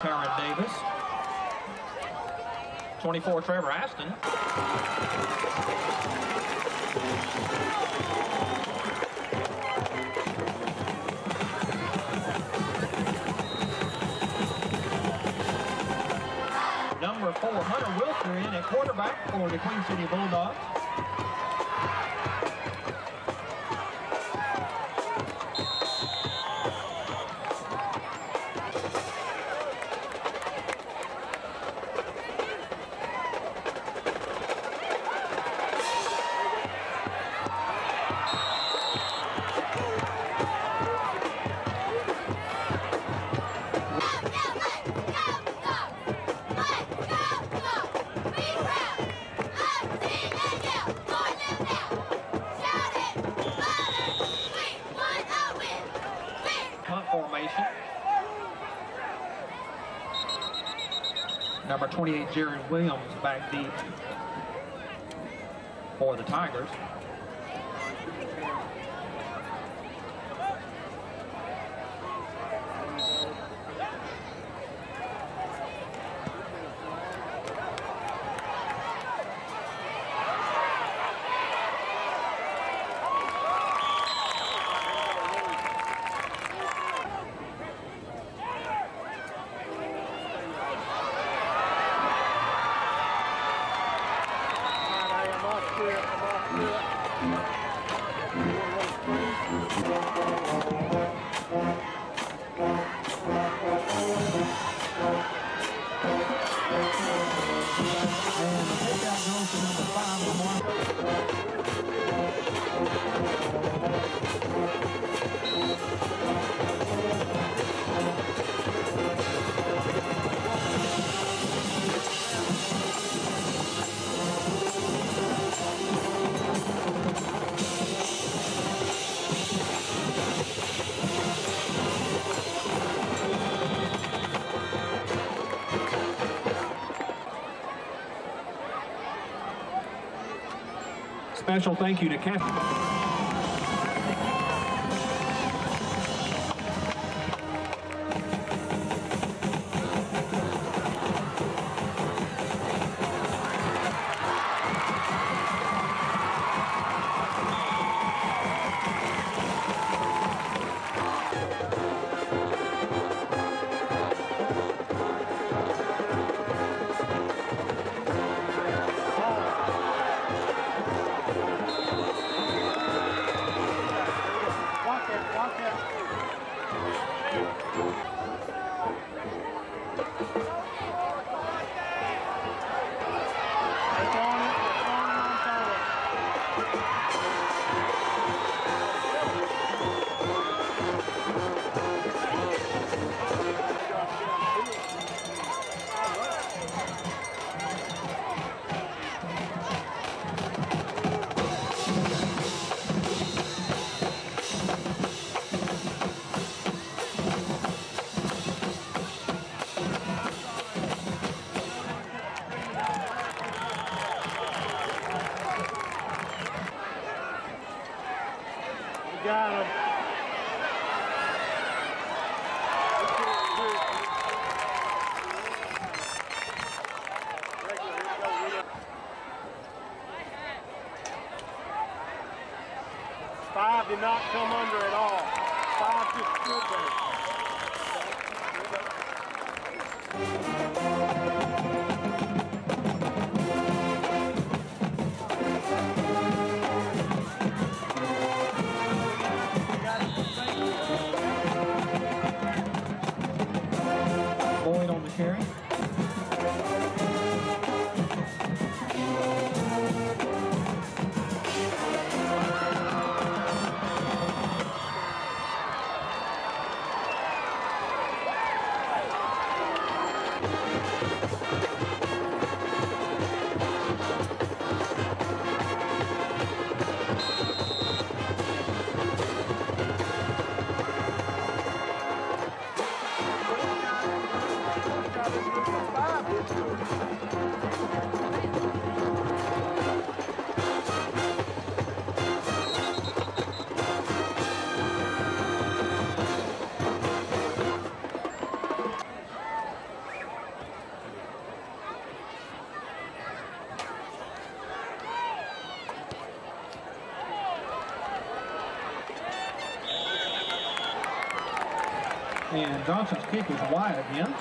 Karen Davis. 24, Trevor Aston. Number four, Hunter Wilker in at quarterback for the Queen City Bulldogs. 28, Jared Williams, back deep for the Tigers. Special thank you to Kathy. Come under at all. Five just stood. Johnson's kick is wide again.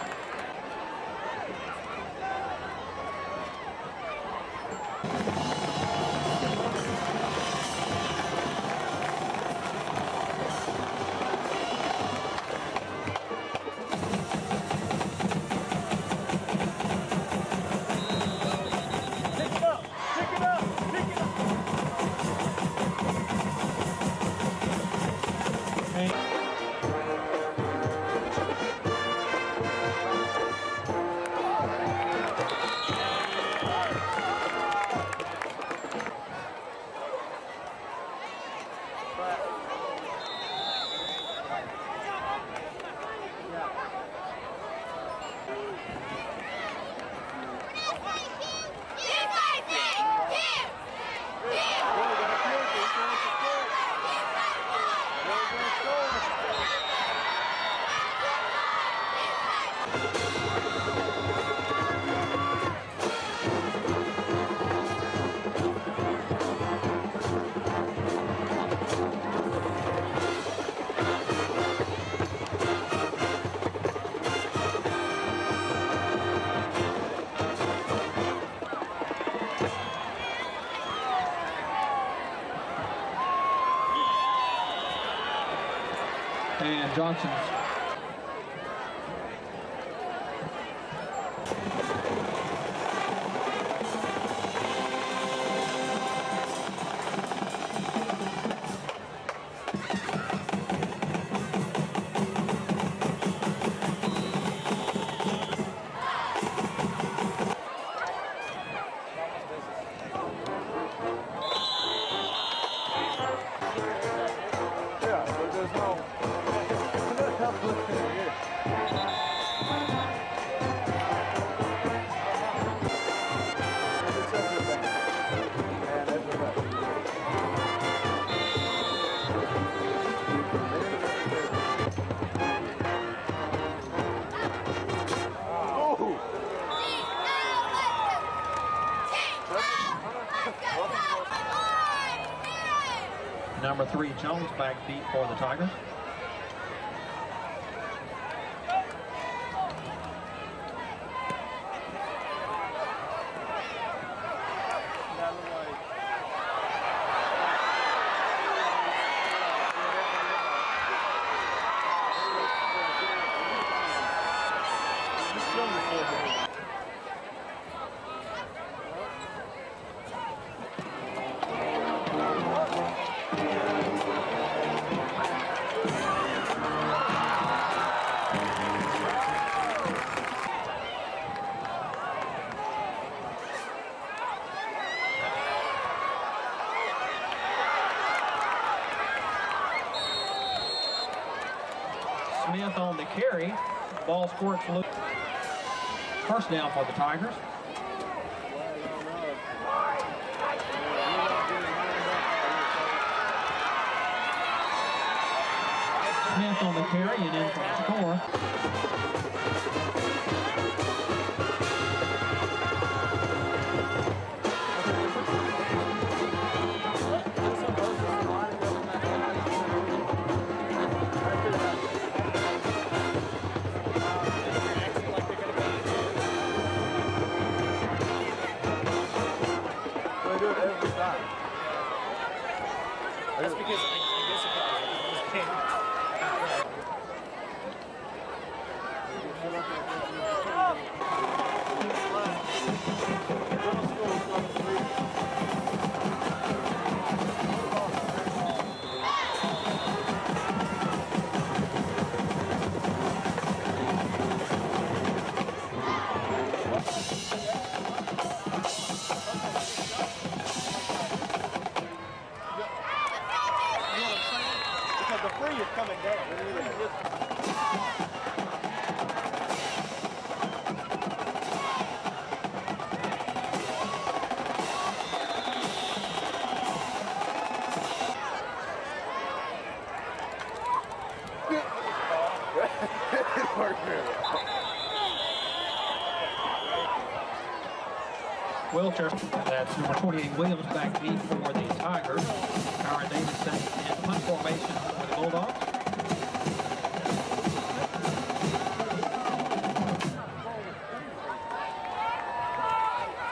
And Jones back beat for the Tigers. Carry. Ball squirts loose. First down for the Tigers. Smith on the carry and in for the score. center. That's number 28, Williams, back deep for the Tigers. Kyron Davidson in punt formation for the Bulldogs.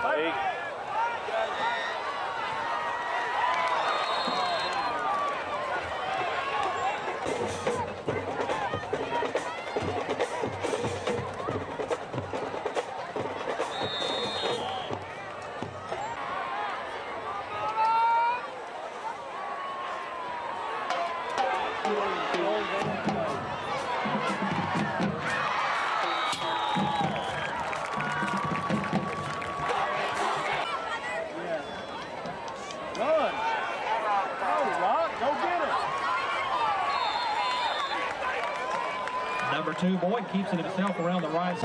Hey. Two, keeps it himself around the right.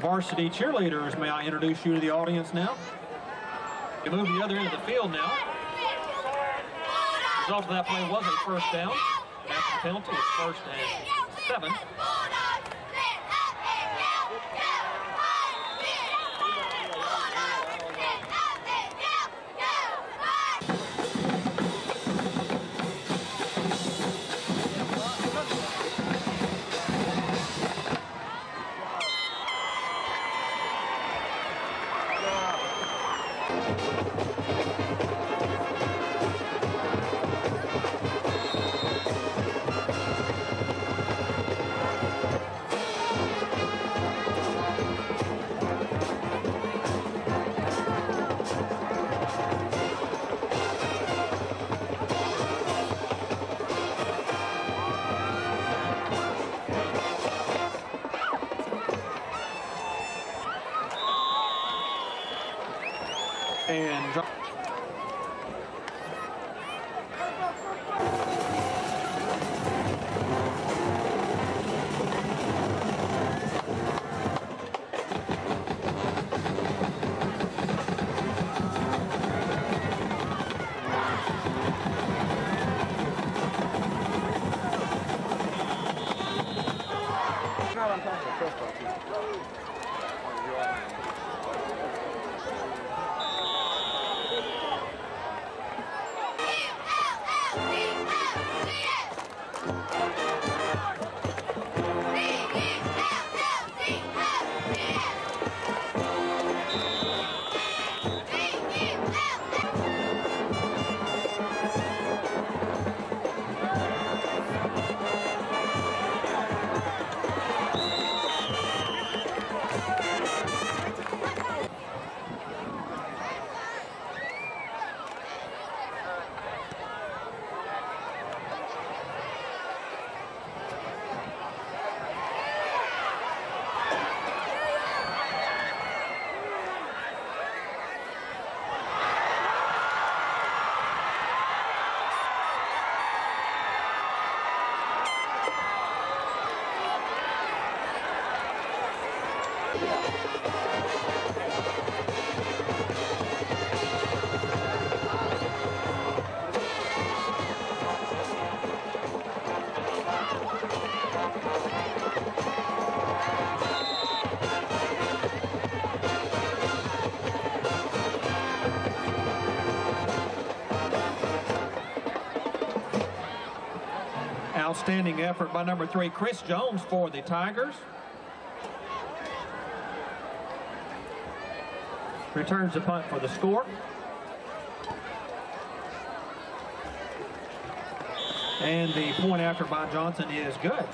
Varsity cheerleaders, may I introduce you to the audience now? You move the other end of the field now. The result of that play was a first down. The penalty, it's first and seven. Not on top outstanding effort by number three, Chris Jones for the Tigers. Returns the punt for the score. And the point after by Johnson is good.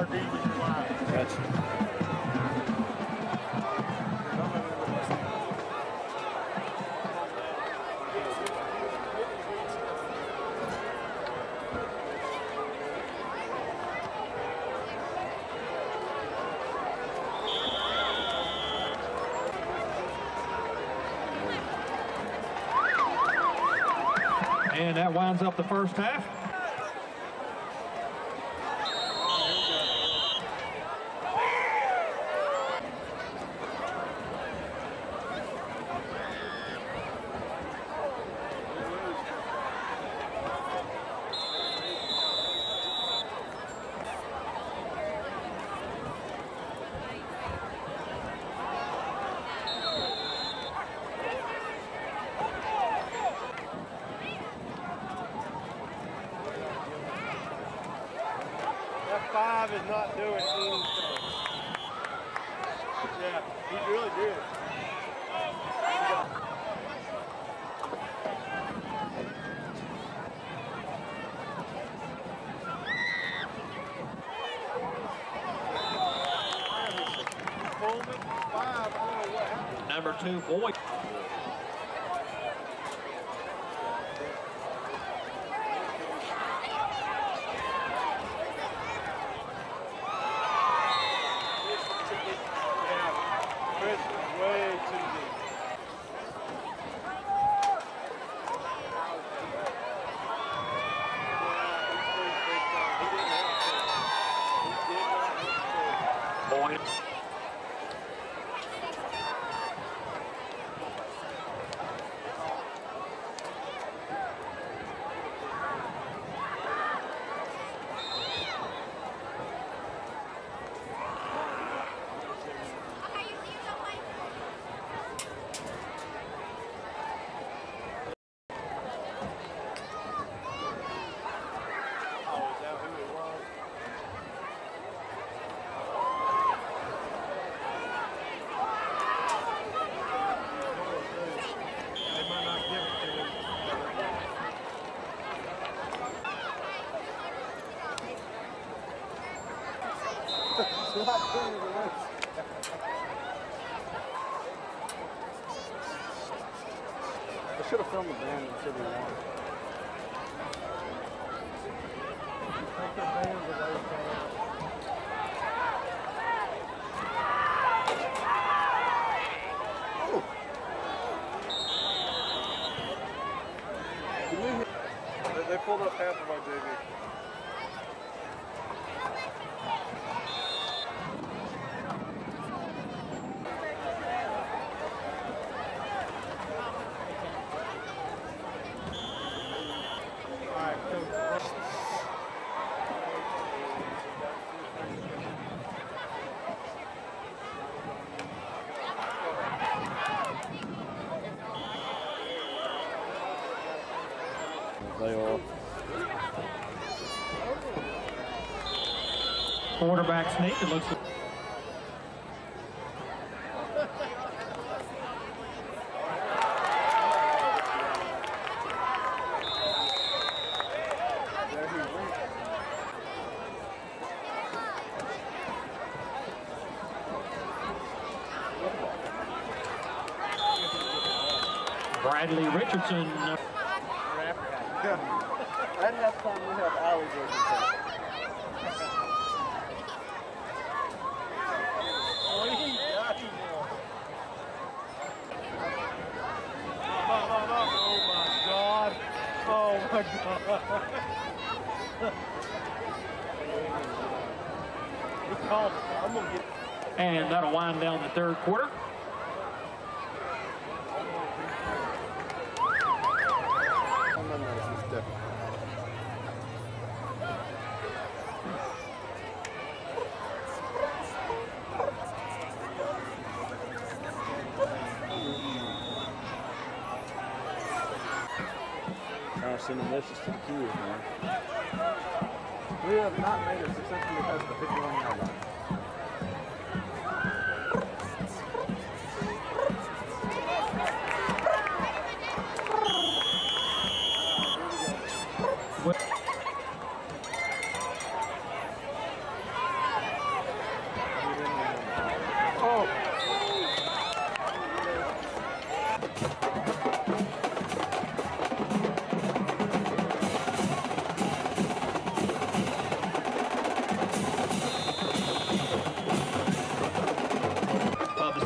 RV Gotcha. And that winds up the first half. number two, Boyd. pulled up half of our JV. Max Nathan looks to... Bradley Richardson. Third quarter. Oh, no, no, this is different. Trying to send a message to the kids, man. We have not made it successfully past the 51 yard line.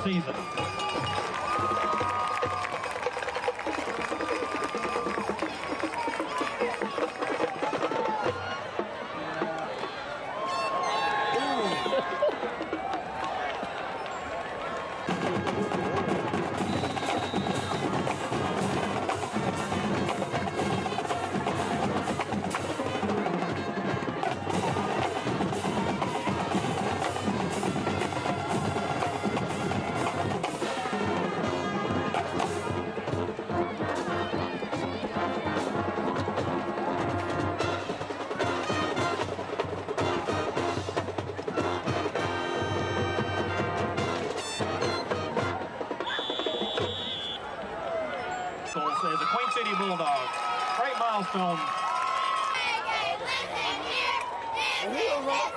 Season. City Bulldogs. Great milestone.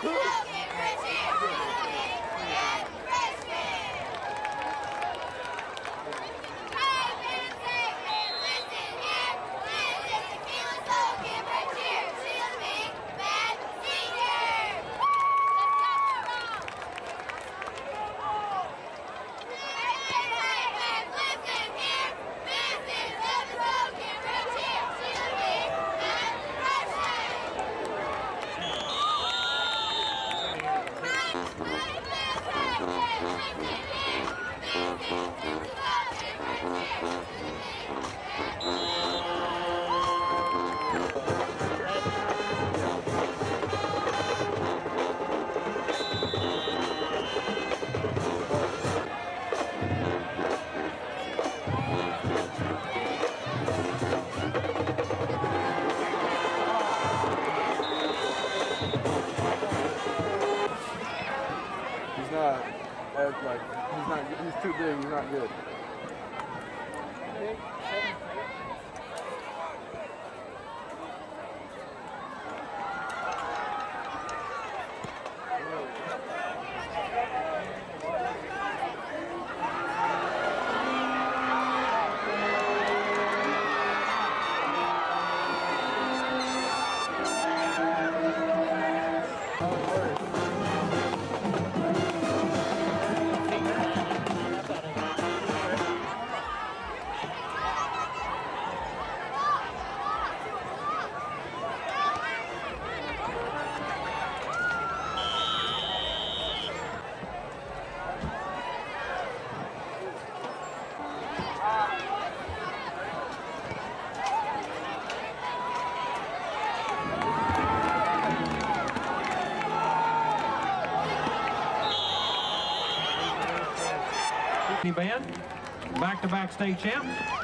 he's Band, back-to-back state champs.